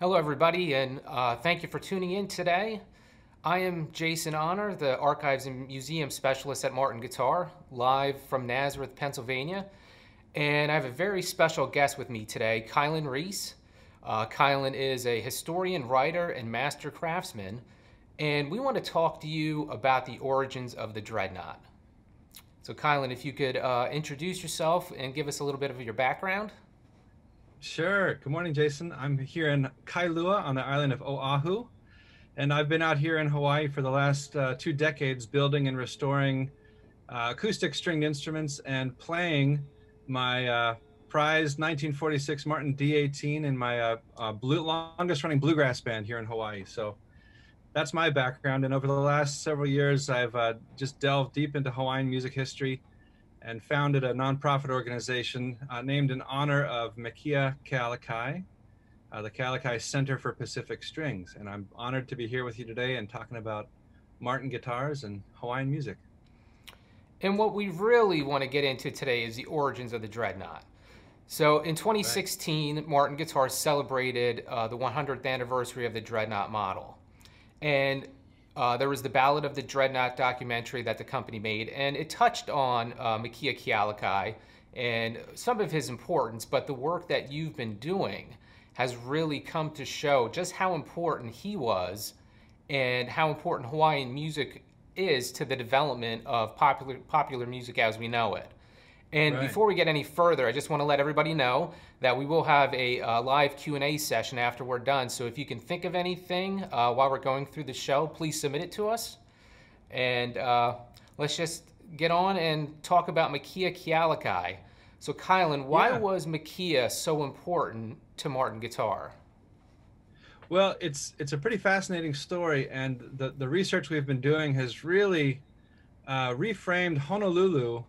Hello, everybody, and uh, thank you for tuning in today. I am Jason Ahner, the Archives and Museum Specialist at Martin Guitar, live from Nazareth, Pennsylvania. And I have a very special guest with me today, Kilin Reece. Uh, Kilin is a historian, writer, and master craftsman, and we want to talk to you about the origins of the dreadnought. So, Kilin, if you could uh, introduce yourself and give us a little bit of your background. Sure. Good morning, Jason. I'm here in Kailua on the island of Oahu. And I've been out here in Hawaii for the last uh, two decades building and restoring uh, acoustic stringed instruments and playing my uh, prized 1946 Martin D18 in my uh, uh, blue, longest running bluegrass band here in Hawaii. So that's my background. And over the last several years, I've uh, just delved deep into Hawaiian music history and founded a nonprofit organization uh, named in honor of Mekia Kealakai, uh, the Kealakai Center for Pacific Strings. And I'm honored to be here with you today and talking about Martin guitars and Hawaiian music. And what we really want to get into today is the origins of the dreadnought. So in 2016, right. Martin Guitars celebrated uh, the 100th anniversary of the dreadnought model. And uh, there was the Ballad of the Dreadnought documentary that the company made, and it touched on uh, Mekia Kealakai and some of his importance, but the work that you've been doing has really come to show just how important he was and how important Hawaiian music is to the development of popular, popular music as we know it. And right. before we get any further, I just want to let everybody know that we will have a uh, live Q&A session after we're done. So if you can think of anything uh, while we're going through the show, please submit it to us. And uh, let's just get on and talk about Mekia Kealakai. So Kilin, why yeah. was Mekia so important to Martin Guitar? Well, it's it's a pretty fascinating story, and the, the research we've been doing has really uh, reframed Honolulu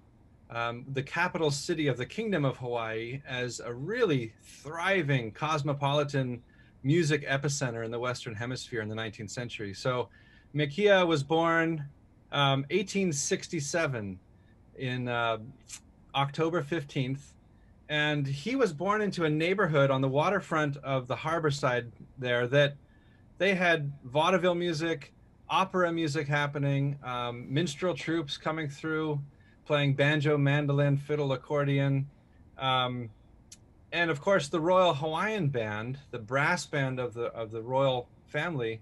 um, the capital city of the Kingdom of Hawaii as a really thriving cosmopolitan music epicenter in the Western Hemisphere in the 19th century. So, Mekia was born um, 1867 in uh, October 15th, and he was born into a neighborhood on the waterfront of the harbor side there that they had vaudeville music, opera music happening, um, minstrel troops coming through playing banjo, mandolin, fiddle, accordion. Um, and of course, the Royal Hawaiian Band, the brass band of the of the royal family,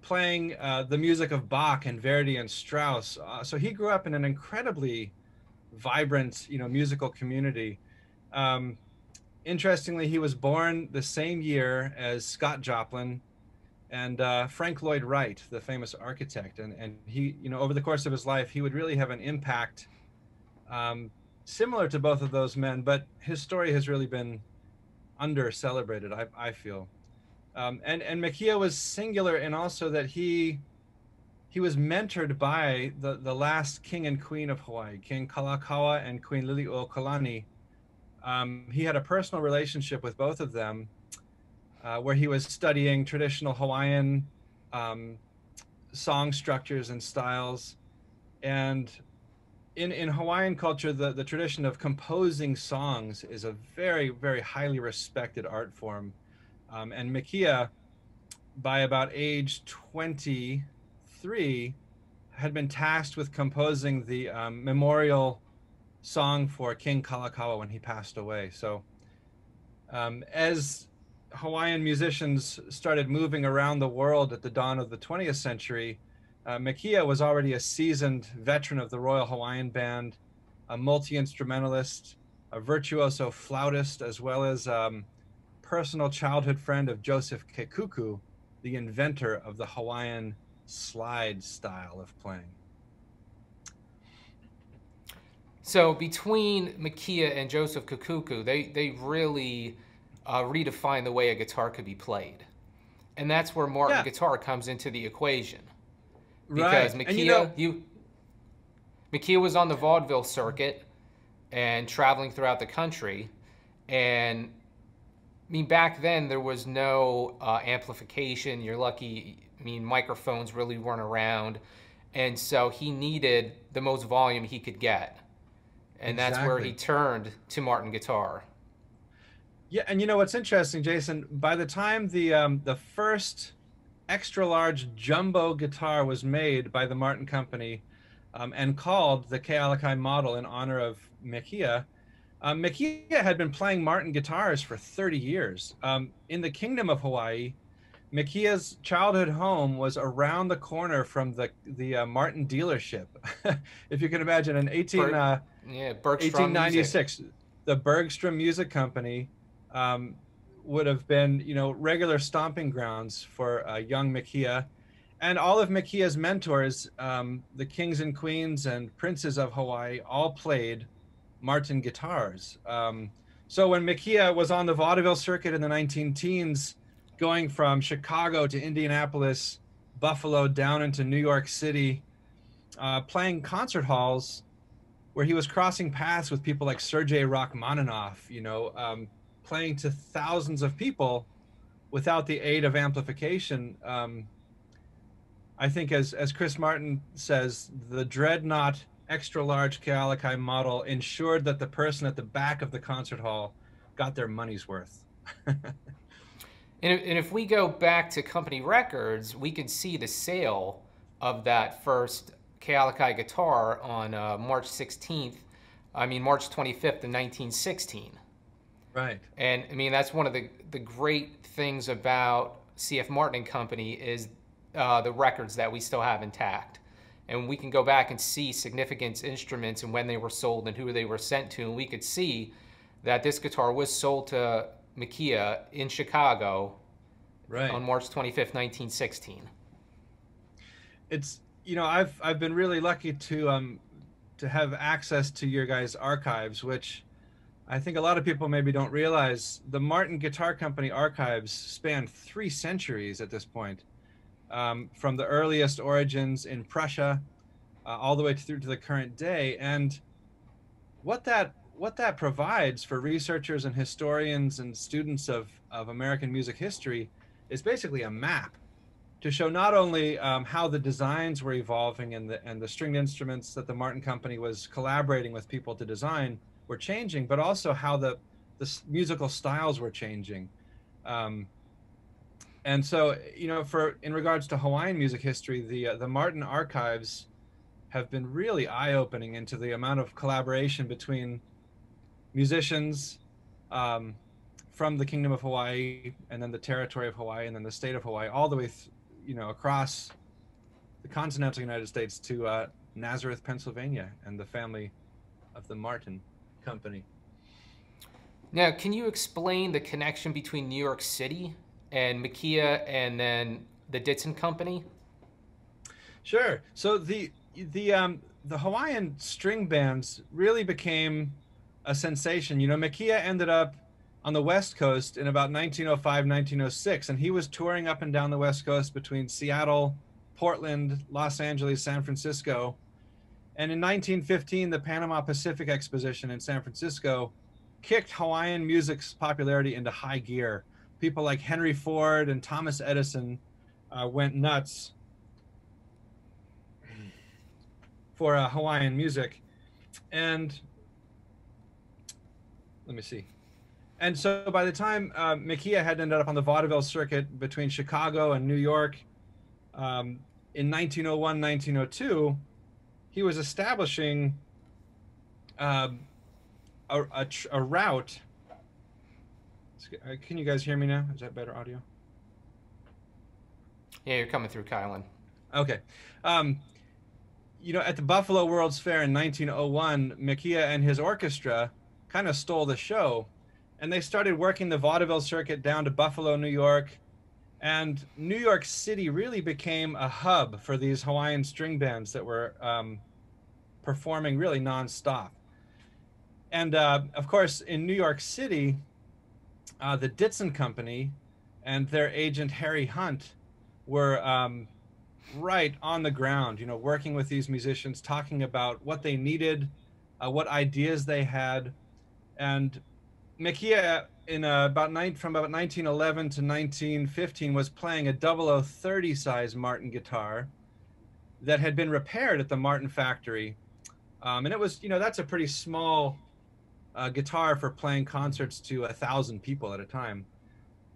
playing uh, the music of Bach and Verdi and Strauss. Uh, so he grew up in an incredibly vibrant, you know, musical community. Um, interestingly, he was born the same year as Scott Joplin and uh, Frank Lloyd Wright, the famous architect. And and he, you know, over the course of his life, he would really have an impact um, similar to both of those men, but his story has really been under celebrated. I, I feel, um, and and Mekia was singular in also that he he was mentored by the the last king and queen of Hawaii, King Kalakaua and Queen Liliuokalani. Um, he had a personal relationship with both of them, uh, where he was studying traditional Hawaiian um, song structures and styles, and in in Hawaiian culture, the the tradition of composing songs is a very very highly respected art form, um, and Mekia, by about age twenty three, had been tasked with composing the um, memorial song for King Kalakaua when he passed away. So, um, as Hawaiian musicians started moving around the world at the dawn of the 20th century, uh, Mekia was already a seasoned veteran of the Royal Hawaiian Band, a multi-instrumentalist, a virtuoso flautist, as well as um, personal childhood friend of Joseph Kekuku, the inventor of the Hawaiian slide style of playing. So between Mekia and Joseph Kekuku, they, they really uh, redefined the way a guitar could be played. And that's where Martin yeah. Guitar comes into the equation because right. Mekia, you, know, you Mekia was on the vaudeville circuit and traveling throughout the country, and I mean, back then there was no uh, amplification. You're lucky. I mean, microphones really weren't around, and so he needed the most volume he could get, and exactly. that's where he turned to Martin guitar. Yeah, and you know what's interesting, Jason? By the time the um, the first extra large jumbo guitar was made by the Martin Company um, and called the Kealakai model in honor of Mekia, um, had been playing Martin guitars for 30 years. Um, in the Kingdom of Hawaii, Mekia's childhood home was around the corner from the the uh, Martin dealership. if you can imagine, in 18, Berg, uh, yeah, 1896, music. the Bergstrom Music Company um, would have been, you know, regular stomping grounds for uh, young Mekia. And all of Mekia's mentors, um, the kings and queens and princes of Hawaii, all played Martin guitars. Um, so when Mekia was on the vaudeville circuit in the 19 teens, going from Chicago to Indianapolis, Buffalo, down into New York City, uh, playing concert halls where he was crossing paths with people like Sergei Rachmaninoff, you know, um, playing to thousands of people without the aid of amplification. Um, I think, as as Chris Martin says, the dreadnought extra large Kealakai model ensured that the person at the back of the concert hall got their money's worth. and, if, and if we go back to company records, we can see the sale of that first Kealakai guitar on uh, March 16th, I mean, March 25th of 1916. Right. And I mean, that's one of the, the great things about CF Martin and Company is uh, the records that we still have intact. And we can go back and see significant instruments and when they were sold and who they were sent to. And we could see that this guitar was sold to Mekia in Chicago right. on March 25th, 1916. It's, you know, I've, I've been really lucky to, um, to have access to your guys' archives, which I think a lot of people maybe don't realize the Martin Guitar Company archives span three centuries at this point, um, from the earliest origins in Prussia uh, all the way through to the current day. And what that what that provides for researchers and historians and students of, of American music history is basically a map to show not only um, how the designs were evolving and the and the stringed instruments that the Martin Company was collaborating with people to design were changing, but also how the the musical styles were changing. Um, and so, you know, for in regards to Hawaiian music history, the uh, the Martin archives have been really eye-opening into the amount of collaboration between musicians um, from the Kingdom of Hawaii, and then the territory of Hawaii, and then the state of Hawaii, all the way, th- you know, across the continental United States to uh, Nazareth, Pennsylvania, and the family of the Martin company. Now, can you explain the connection between New York City and Mekia and then the Ditson Company? Sure. So the the um, the Hawaiian string bands really became a sensation. You know, Mekia ended up on the West Coast in about 1905, 1906, and he was touring up and down the West Coast between Seattle, Portland, Los Angeles, San Francisco, and in 1915, the Panama Pacific Exposition in San Francisco kicked Hawaiian music's popularity into high gear. People like Henry Ford and Thomas Edison uh, went nuts for uh, Hawaiian music. And let me see. And so by the time uh, Mekia had ended up on the vaudeville circuit between Chicago and New York um, in 1901, 1902, he was establishing uh, a, a, a, route. Uh, can you guys hear me now? Is that better audio? Yeah, you're coming through, Kilin. Okay. Um, you know, at the Buffalo World's Fair in 1901, Mekia and his orchestra kind of stole the show. And they started working the vaudeville circuit down to Buffalo, New York, and New York City really became a hub for these Hawaiian string bands that were um, performing really nonstop. And uh, of course, in New York City, uh, the Ditson Company and their agent Harry Hunt were um, right on the ground, you know, working with these musicians, talking about what they needed, uh, what ideas they had, and Mekia in uh, about nine, from about 1911 to 1915 was playing a 0030 size Martin guitar that had been repaired at the Martin factory. Um, and it was, you know, that's a pretty small uh, guitar for playing concerts to a thousand people at a time.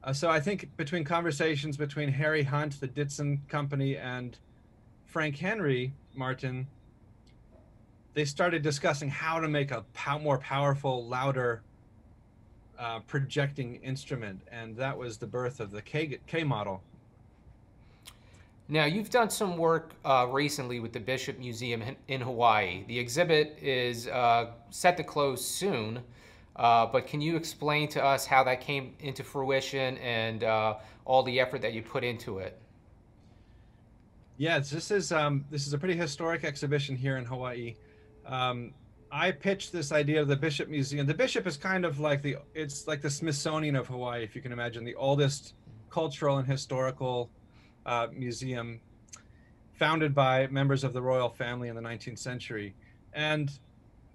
Uh, so I think between conversations between Harry Hunt, the Ditson company, and Frank Henry Martin, they started discussing how to make a pow- more powerful, louder uh, projecting instrument, and that was the birth of the K, K model. Now, you've done some work uh, recently with the Bishop Museum in Hawaii. The exhibit is uh, set to close soon, uh, but can you explain to us how that came into fruition and uh, all the effort that you put into it? Yes, this is um, this is a pretty historic exhibition here in Hawaii. Um, I pitched this idea of the Bishop Museum. The Bishop is kind of like the it's like the Smithsonian of Hawaii, if you can imagine, the oldest cultural and historical uh, museum founded by members of the royal family in the 19th century. And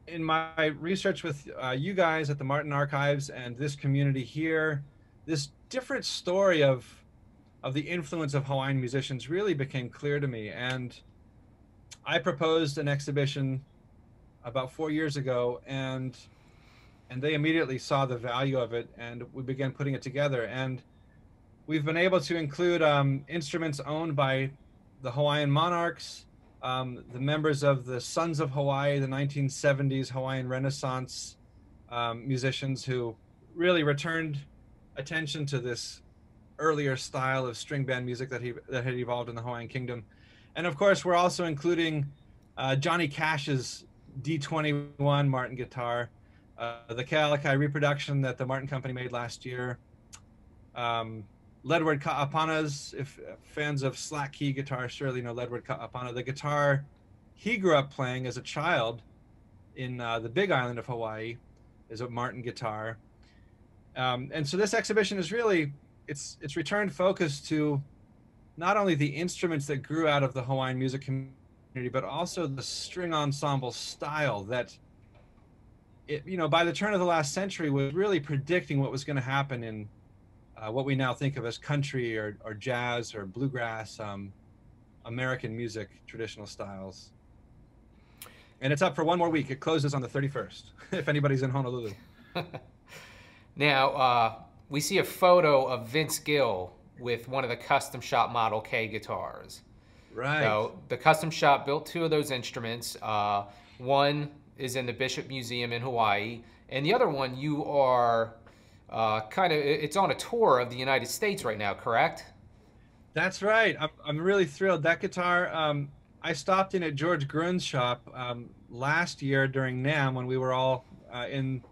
in my research with uh, you guys at the Martin Archives and this community here, this different story of of the influence of Hawaiian musicians really became clear to me. And I proposed an exhibition about four years ago, and and they immediately saw the value of it, and we began putting it together. And we've been able to include um, instruments owned by the Hawaiian monarchs, um, the members of the Sons of Hawaii, the 1970s Hawaiian Renaissance um, musicians who really returned attention to this earlier style of string band music that he that had evolved in the Hawaiian Kingdom, and of course we're also including uh, Johnny Cash's D21 Martin guitar, uh, the Kealakai reproduction that the Martin Company made last year, um, Ledward Ka'apana's, if fans of slack key guitar surely know Ledward Ka'apana, the guitar he grew up playing as a child in uh, the big island of Hawaii is a Martin guitar. Um, and so this exhibition is really, it's, it's returned focus to not only the instruments that grew out of the Hawaiian music community, but also the string ensemble style that it, you know, by the turn of the last century was really predicting what was going to happen in uh, what we now think of as country or, or jazz or bluegrass, um, American music, traditional styles. And it's up for one more week. It closes on the 31st, if anybody's in Honolulu. now, uh, we see a photo of Vince Gill with one of the custom shop Model K guitars. Right. So the custom shop built two of those instruments. Uh, one is in the Bishop Museum in Hawaii, and the other one you are uh, kind of it's on a tour of the United States right now, correct? That's right. I'm, I'm really thrilled. That guitar, um, I stopped in at George Gruhn's shop um, last year during NAMM when we were all uh, in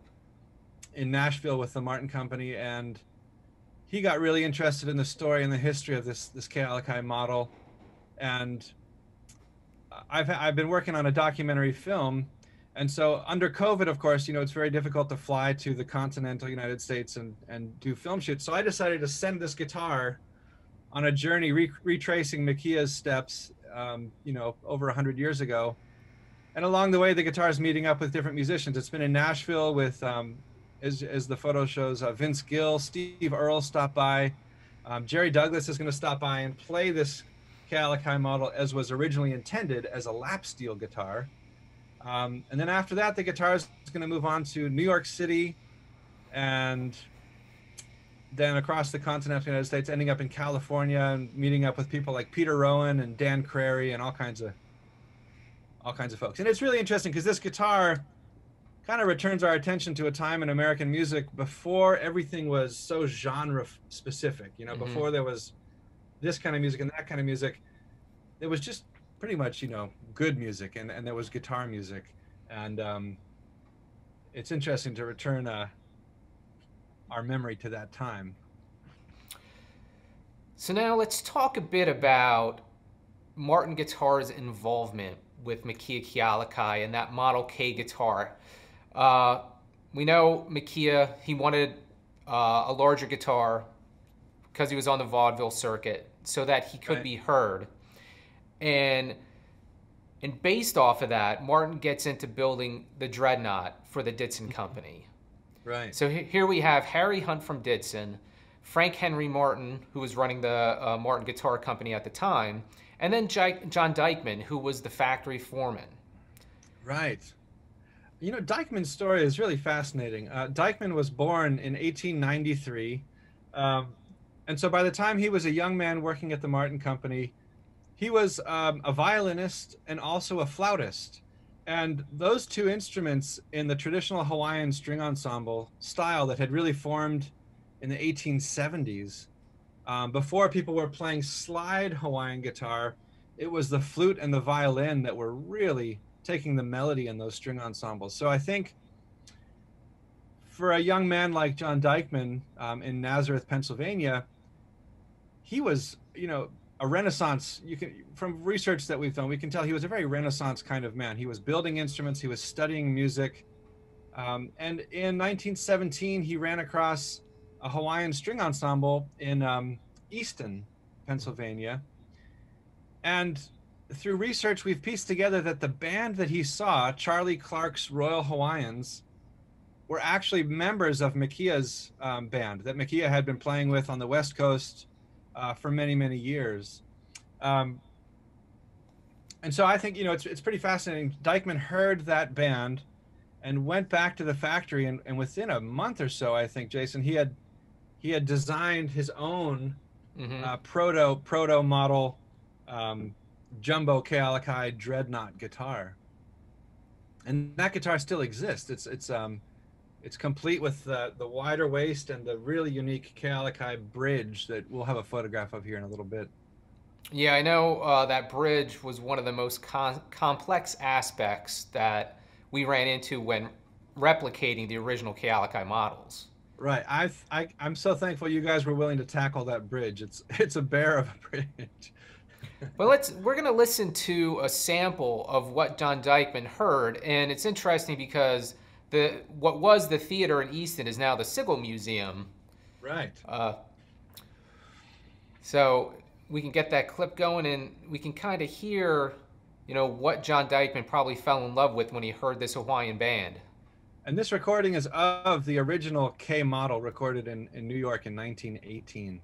in Nashville with the Martin Company, and he got really interested in the story and the history of this this Kealakai model, and I've I've been working on a documentary film and so under COVID, of course, you know, it's very difficult to fly to the continental United States and, and do film shoots. So I decided to send this guitar on a journey re- retracing Mekia's steps, um, you know, over 100 years ago. And along the way, the guitar is meeting up with different musicians. It's been in Nashville with, um, as, as the photo shows, uh, Vince Gill, Steve Earle stopped by. Um, Jerry Douglas is going to stop by and play this Kealakai model as was originally intended as a lap steel guitar. Um, and then after that, the guitar is going to move on to New York City and then across the continental United States, ending up in California and meeting up with people like Peter Rowan and Dan Crary and all kinds of all kinds of folks. And it's really interesting because this guitar kind of returns our attention to a time in American music before everything was so genre specific. You know, mm-hmm. before there was this kind of music and that kind of music. It was just pretty much you know good music and, and there was guitar music and um, it's interesting to return uh, our memory to that time so now let's talk a bit about martin guitar's involvement with Mekia Kealakai and that Model K guitar. Uh, we know Mekia, he wanted uh, a larger guitar because he was on the vaudeville circuit so that he could right. be heard. And and based off of that, Martin gets into building the dreadnought for the Ditson Company. Right. So he- here we have Harry Hunt from Ditson, Frank Henry Martin, who was running the uh, Martin Guitar Company at the time, and then J- John Deichman, who was the factory foreman. Right. You know, Deichman's story is really fascinating. Uh, Deichman was born in 1893. Um, and so by the time he was a young man working at the Martin Company, he was um, a violinist and also a flautist. And those two instruments in the traditional Hawaiian string ensemble style that had really formed in the 1870s, um, before people were playing slide Hawaiian guitar, it was the flute and the violin that were really taking the melody in those string ensembles. So I think for a young man like John Deichman um, in Nazareth, Pennsylvania, he was, you know, a Renaissance. You can, from research that we've done, we can tell he was a very Renaissance kind of man. He was building instruments, he was studying music, um, and in 1917 he ran across a Hawaiian string ensemble in um, Easton, Pennsylvania, and through research, we've pieced together that the band that he saw, Charlie Clark's Royal Hawaiians, were actually members of Mekia's um, band that Mekia had been playing with on the West Coast uh, for many, many years. Um, and so I think, you know, it's, it's pretty fascinating. Deichman heard that band and went back to the factory. And, and within a month or so, I think, Jason, he had he had designed his own Mhm. uh, proto proto model um, jumbo Kealakai dreadnought guitar, and that guitar still exists. It's it's um it's complete with the the wider waist and the really unique Kealakai bridge that we'll have a photograph of here in a little bit. Yeah, I know uh, that bridge was one of the most con- complex aspects that we ran into when replicating the original Kealakai models. Right. I've, I I'm so thankful you guys were willing to tackle that bridge. It's it's a bear of a bridge. But let's we're gonna listen to a sample of what John Deichman heard, and it's interesting because the what was the theater in Easton is now the Sigal Museum. Right. Uh, so we can get that clip going, and we can kind of hear, you know, what John Deichman probably fell in love with when he heard this Hawaiian band. And this recording is of the original K model recorded in, in New York in 1918.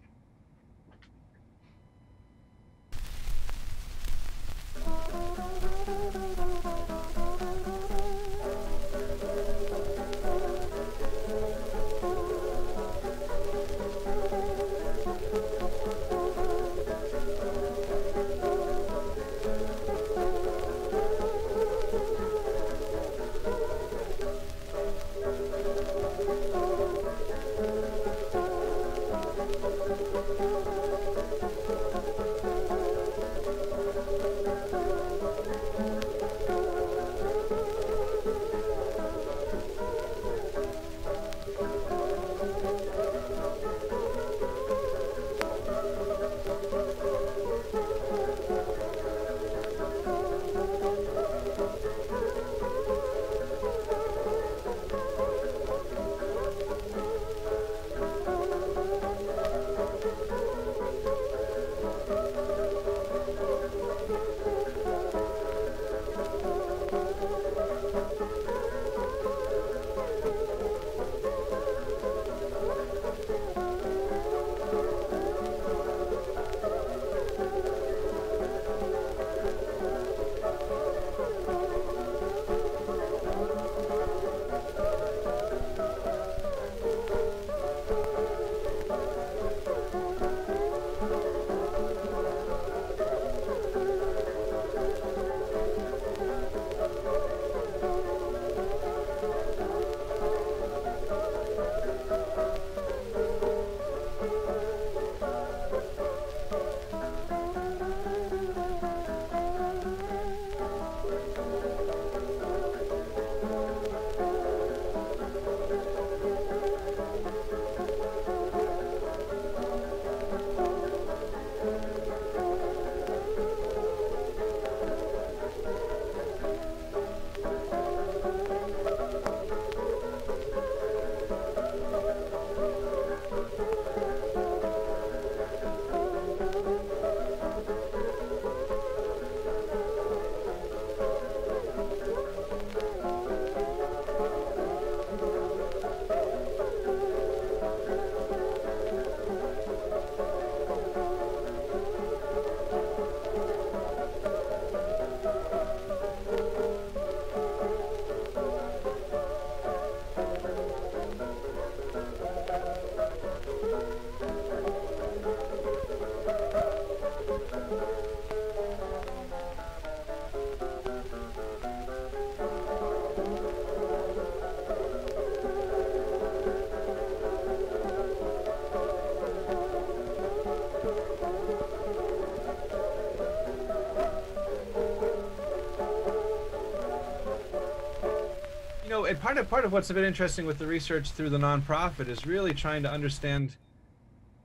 And part of part of what's been interesting with the research through the nonprofit is really trying to understand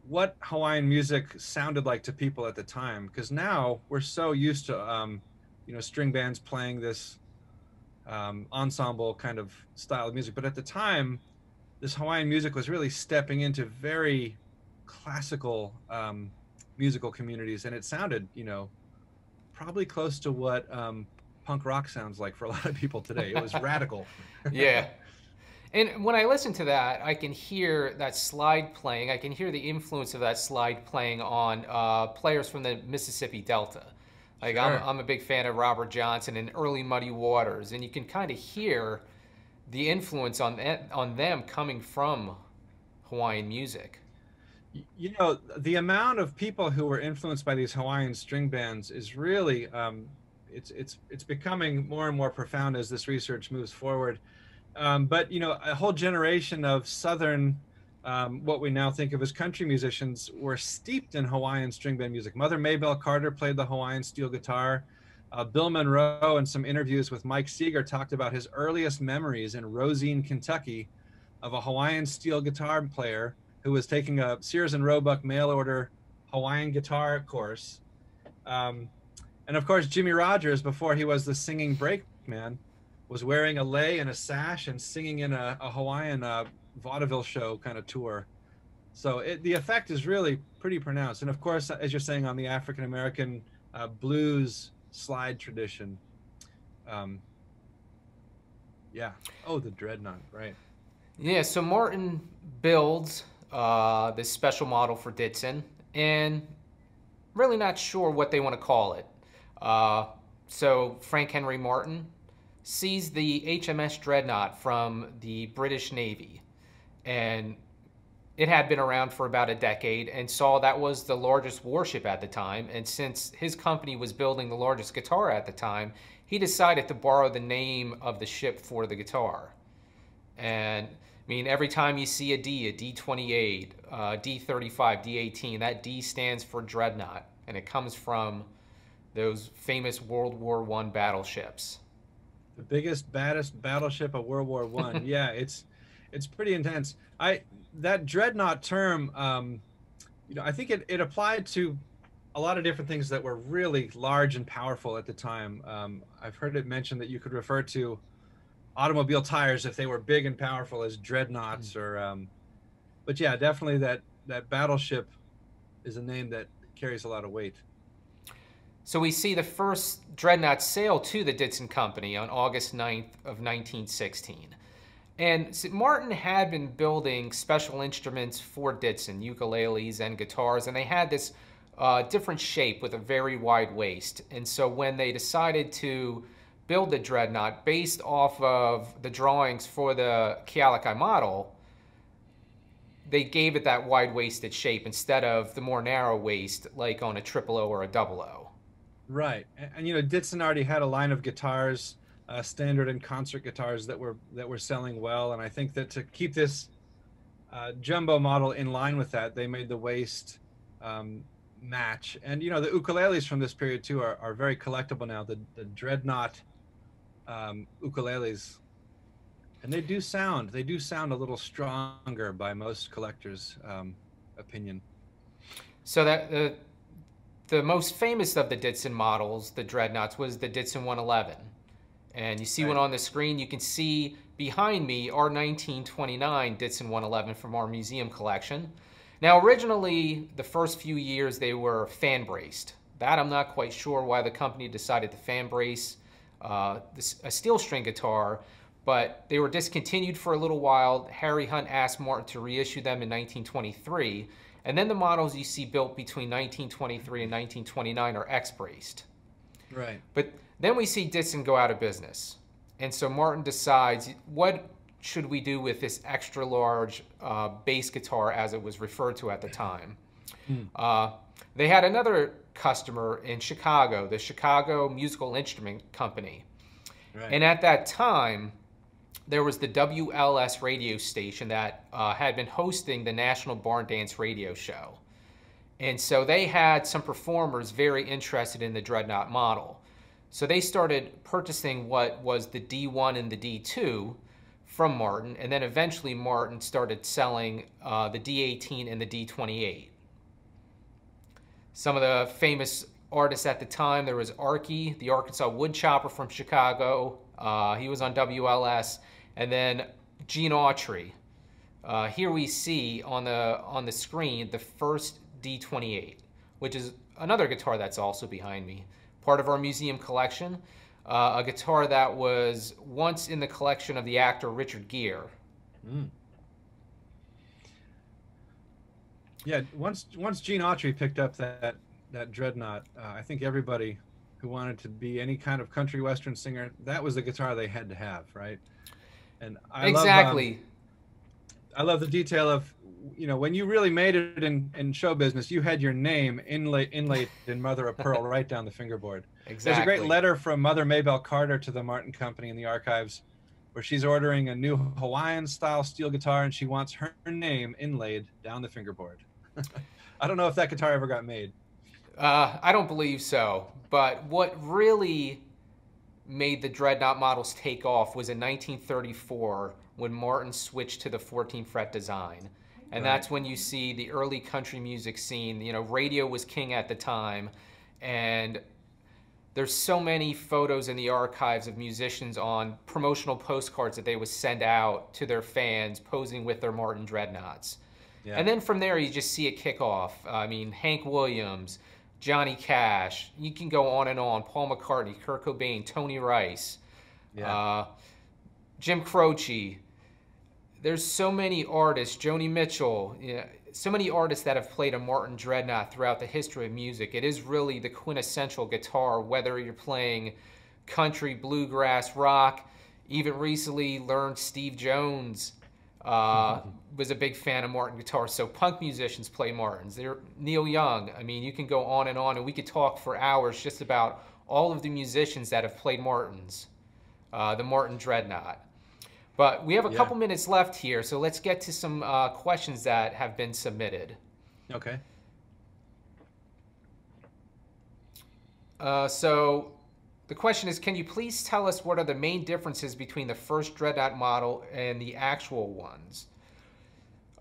what Hawaiian music sounded like to people at the time. Because now we're so used to, um, you know, string bands playing this um, ensemble kind of style of music. But at the time, this Hawaiian music was really stepping into very classical um, musical communities, and it sounded, you know, probably close to what um, punk rock sounds like for a lot of people today. It was radical. yeah. And when I listen to that, I can hear that slide playing. I can hear the influence of that slide playing on uh, players from the Mississippi Delta. Like sure. I'm, I'm a big fan of Robert Johnson and early Muddy Waters, and you can kind of hear the influence on on them coming from Hawaiian music. You know, the amount of people who were influenced by these Hawaiian string bands is really um, it's it's it's becoming more and more profound as this research moves forward. Um, but you know, a whole generation of Southern, um, what we now think of as country musicians, were steeped in Hawaiian string band music. Mother Maybelle Carter played the Hawaiian steel guitar. Uh, Bill Monroe, in some interviews with Mike Seeger, talked about his earliest memories in Rosine, Kentucky, of a Hawaiian steel guitar player who was taking a Sears and Roebuck mail order Hawaiian guitar course. Um, and of course, Jimmie Rodgers, before he was the singing brakeman, was wearing a lei and a sash and singing in a, a Hawaiian uh, vaudeville show kind of tour. So it, the effect is really pretty pronounced. And of course, as you're saying, on the African American uh, blues slide tradition. Um, yeah. Oh, the dreadnought, right. Yeah, so Martin builds uh, this special model for Ditson and really not sure what they want to call it. Uh, so Frank Henry Martin sees the HMS Dreadnought from the British Navy and it had been around for about a decade and saw that was the largest warship at the time. And since his company was building the largest guitar at the time, he decided to borrow the name of the ship for the guitar. And I mean, every time you see a D, a D28, uh, D35, D18, that D stands for Dreadnought. And it comes from those famous World War I battleships. The biggest, baddest battleship of World War One. yeah, it's it's pretty intense. I that dreadnought term, um, you know, I think it, it applied to a lot of different things that were really large and powerful at the time. Um, I've heard it mentioned that you could refer to automobile tires if they were big and powerful as dreadnoughts, mm. or um, but yeah, definitely that that battleship is a name that carries a lot of weight. So we see the first dreadnought sail to the Ditson Company on August 9th of 1916. And Martin had been building special instruments for Ditson, ukuleles and guitars, and they had this uh, different shape with a very wide waist. And so when they decided to build the Dreadnought based off of the drawings for the Kealakai model, they gave it that wide-waisted shape instead of the more narrow waist like on a triple O or a double O. Right, and, and you know Ditson already had a line of guitars uh, standard and concert guitars that were that were selling well. And I think that to keep this uh, jumbo model in line with that, they made the waist um, match. And you know the ukuleles from this period too are, are very collectible now. The the dreadnought um, ukuleles, and they do sound they do sound a little stronger by most collectors' um, opinion. So that the the most famous of the Ditson models, the dreadnoughts, was the Ditson 111. And you see right. one on the screen, you can see behind me our 1929 Ditson 111 from our museum collection. Now originally, the first few years they were fan braced. That I'm not quite sure why the company decided to fan brace uh, this, a steel string guitar, but they were discontinued for a little while. Harry Hunt asked Martin to reissue them in 1923, and then the models you see built between 1923 and 1929 are X-braced. Right. But then we see Ditson go out of business. And so Martin decides, what should we do with this extra large uh, bass guitar as it was referred to at the time? Hmm. Uh, they had another customer in Chicago, the Chicago Musical Instrument Company. Right. And at that time, there was the WLS radio station that uh, had been hosting the National Barn Dance Radio Show. And so they had some performers very interested in the Dreadnought model. So they started purchasing what was the D1 and the D2, from Martin, and then eventually Martin started selling uh, the D18 and the D28. Some of the famous artists at the time, there was Arky, the Arkansas woodchopper from Chicago. Uh, he was on WLS. And then Gene Autry. Uh, here we see on the, on the screen the first D28, which is another guitar that's also behind me. Part of our museum collection. Uh, a guitar that was once in the collection of the actor Richard Gere. Mm. Yeah, once once Gene Autry picked up that that dreadnought, uh, I think everybody who wanted to be any kind of country western singer, that was the guitar they had to have, right? And I exactly. Love, um, I love the detail of, you know, when you really made it in, in show business, you had your name inlaid inlaid in mother of pearl right down the fingerboard. Exactly. There's a great letter from Mother Maybelle Carter to the Martin Company in the archives, where she's ordering a new Hawaiian style steel guitar and she wants her name inlaid down the fingerboard. I don't know if that guitar ever got made. Uh, I don't believe so. But what really made the Dreadnought models take off was in 1934 when Martin switched to the 14 fret design. And right. that's when you see the early country music scene. You know, radio was king at the time. And there's so many photos in the archives of musicians on promotional postcards that they would send out to their fans posing with their Martin Dreadnoughts. Yeah. And then from there, you just see it kick off. I mean, Hank Williams, Johnny Cash. You can go on and on. Paul McCartney, Kurt Cobain, Tony Rice, yeah. uh, Jim Croce. There's so many artists, Joni Mitchell, you know, so many artists that have played a Martin Dreadnought throughout the history of music. It is really the quintessential guitar, whether you're playing country, bluegrass, rock. Even recently learned Steve Jones uh, was a big fan of Martin guitars. So punk musicians play Martins. They're Neil Young. I mean, you can go on and on, and we could talk for hours just about all of the musicians that have played Martins, uh, the Martin Dreadnought. But we have a yeah. couple minutes left here, so let's get to some uh, questions that have been submitted. Okay. Uh, so the question is, can you please tell us what are the main differences between the first Dreadnought model and the actual ones?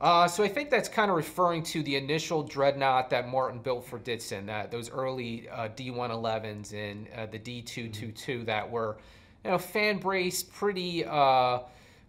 Uh, so I think that's kind of referring to the initial Dreadnought that Martin built for Ditson, that those early uh, D111s and uh, the D222 mm-hmm. that were, you know, fan brace, pretty, uh,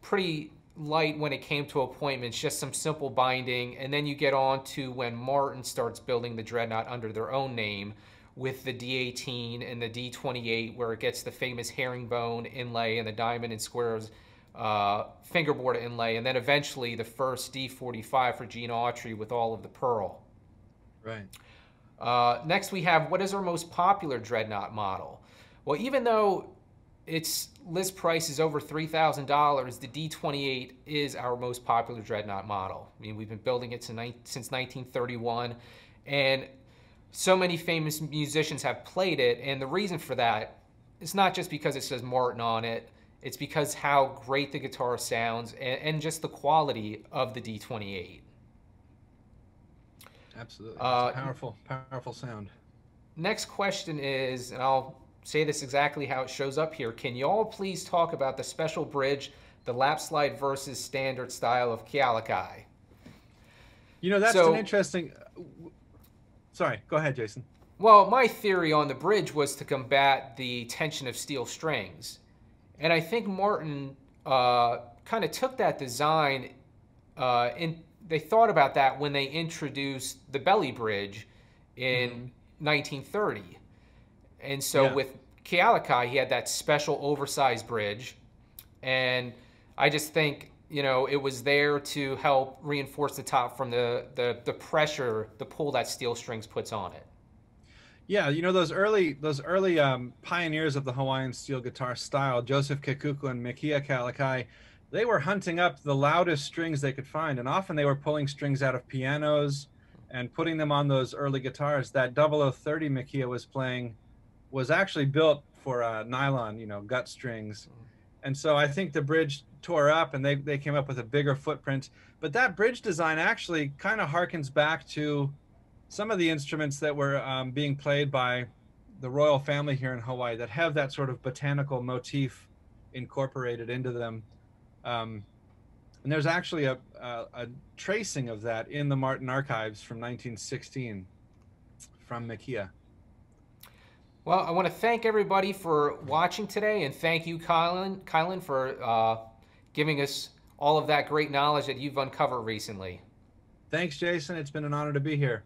pretty light when it came to appointments, just some simple binding, and then you get on to when Martin starts building the Dreadnought under their own name with the D18 and the D28, where it gets the famous herringbone inlay and the diamond and squares uh, fingerboard inlay, and then eventually the first D45 for Gene Autry with all of the pearl. Right. Uh, next, we have what is our most popular dreadnought model? Well, even though its list price is over $3,000, the D28 is our most popular dreadnought model. I mean, we've been building it since 1931, and so many famous musicians have played it, and the reason for that is not just because it says Martin on it, it's because how great the guitar sounds and, and just the quality of the D28. Absolutely. Uh, powerful, powerful sound. Next question is, and I'll say this exactly how it shows up here. Can y'all please talk about the special bridge, the lap slide versus standard style of Kealakai? You know, that's so, an interesting. Sorry, go ahead, Jason. Well, my theory on the bridge was to combat the tension of steel strings. And I think Martin uh, kind of took that design uh, and they thought about that when they introduced the belly bridge in mm-hmm. 1930. And so yeah. with Kealakai, he had that special oversized bridge. And I just think you know, it was there to help reinforce the top from the, the, the pressure, the pull that steel strings puts on it. Yeah, you know those early those early um, pioneers of the Hawaiian steel guitar style, Joseph Kekuku and Mekia Kealakai, they were hunting up the loudest strings they could find, and often they were pulling strings out of pianos and putting them on those early guitars. That 0030 Mekia was playing was actually built for uh, nylon, you know, gut strings, mm-hmm. And so I think the bridge tore up and they, they came up with a bigger footprint. But that bridge design actually kind of harkens back to some of the instruments that were um, being played by the royal family here in Hawaii that have that sort of botanical motif incorporated into them. Um, and there's actually a, a, a, tracing of that in the Martin archives from 1916 from Mekia. Well, I want to thank everybody for watching today, and thank you, Kilin, Kilin for uh, giving us all of that great knowledge that you've uncovered recently. Thanks, Jason. It's been an honor to be here.